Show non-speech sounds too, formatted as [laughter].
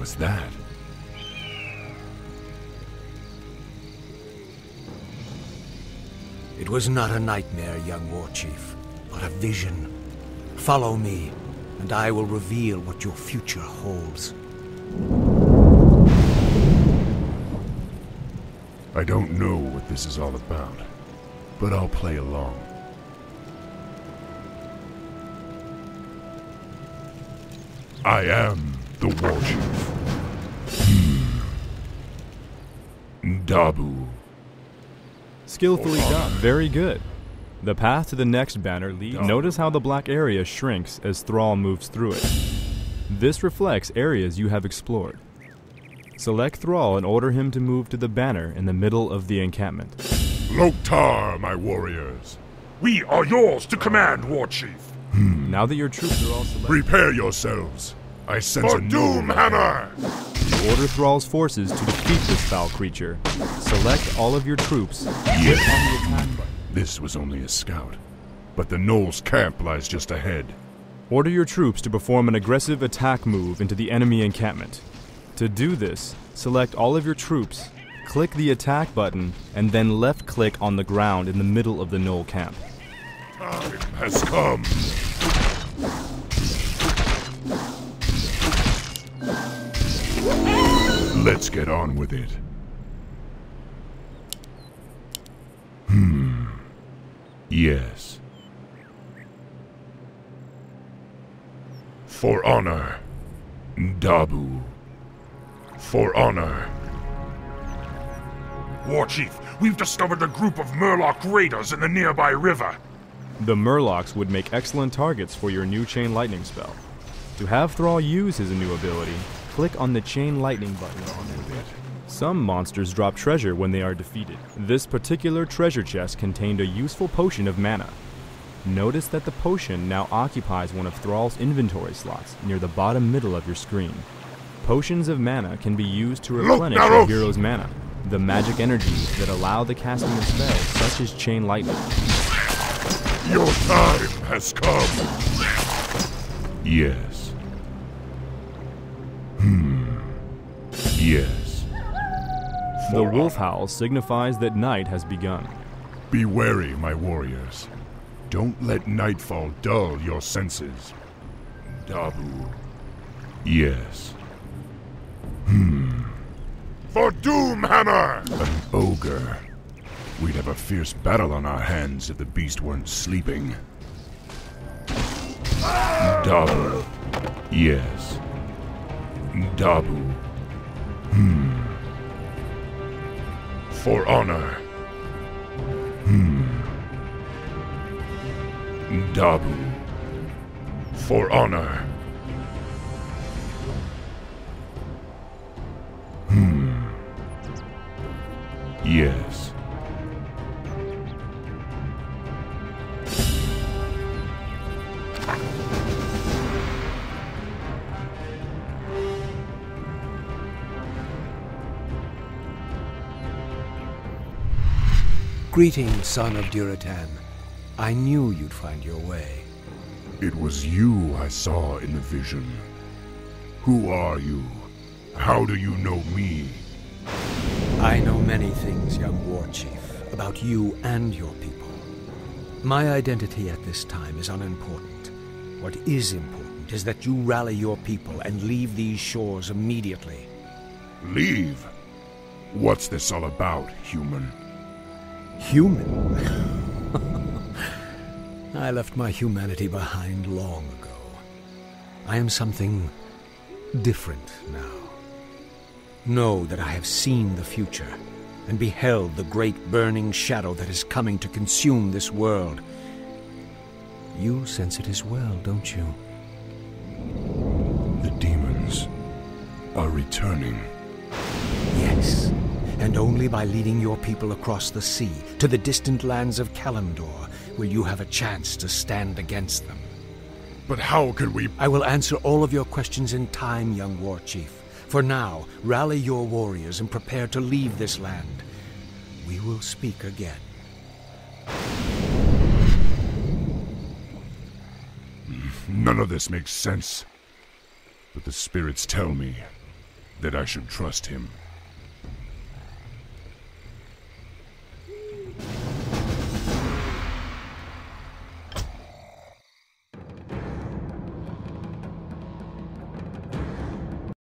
was that? It was not a nightmare, young war chief, but a vision. Follow me, and I will reveal what your future holds. I don't know what this is all about, but I'll play along. I am the war chief. Dabu. Skillfully done. Very good. The path to the next banner leads. Notice how the black area shrinks as Thrall moves through it. This reflects areas you have explored. Select Thrall and order him to move to the banner in the middle of the encampment. Loktar, my warriors. We are yours to command, War Chief. Hmm. Now that your troops are all selected, Prepare yourselves. I sense For a no Doomhammer! Order Thrall's forces to defeat this foul creature. Select all of your troops. The. This was only a scout, but the Gnolls camp lies just ahead. Order your troops to perform an aggressive attack move into the enemy encampment. To do this, select all of your troops, click the attack button, and then left click on the ground in the middle of the Gnoll camp. Time has come. Let's get on with it. Hmm. Yes. For honor. Dabu. For honor. War Chief, we've discovered a group of Murloc raiders in the nearby river. The Murlocs would make excellent targets for your new Chain Lightning spell. To have Thrall use his new ability, click on the Chain Lightning button. Some monsters drop treasure when they are defeated. This particular treasure chest contained a useful potion of mana. Notice that the potion now occupies one of Thrall's inventory slots near the bottom middle of your screen. Potions of mana can be used to replenish your hero's mana, the magic energies that allow the casting of spells such as Chain Lightning. Your time has come. Yes. Yes. The wolf howl signifies that night has begun. Be wary, my warriors. Don't let nightfall dull your senses. Dabu. Yes. Hmm. For Doomhammer! An ogre. We'd have a fierce battle on our hands if the beast weren't sleeping. Dabu. Yes. Dabu. For honor. Hmm. Dabu. For honor. Hmm. Yes. Greetings, son of Durotan. I knew you'd find your way. It was you I saw in the vision. Who are you? How do you know me? I know many things, young war chief, about you and your people. My identity at this time is unimportant. What is important is that you rally your people and leave these shores immediately. Leave? What's this all about, human? Human? [laughs] I left my humanity behind long ago. I am something different now. Know that I have seen the future and beheld the great burning shadow that is coming to consume this world. You sense it as well, don't you? The demons are returning. Yes, and only by leading your people across the sea to the distant lands of Kalimdor will you have a chance to stand against them. But how can we... I will answer all of your questions in time, young war chief. For now, rally your warriors and prepare to leave this land. We will speak again. None of this makes sense. But the spirits tell me that I should trust him.